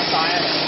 outside.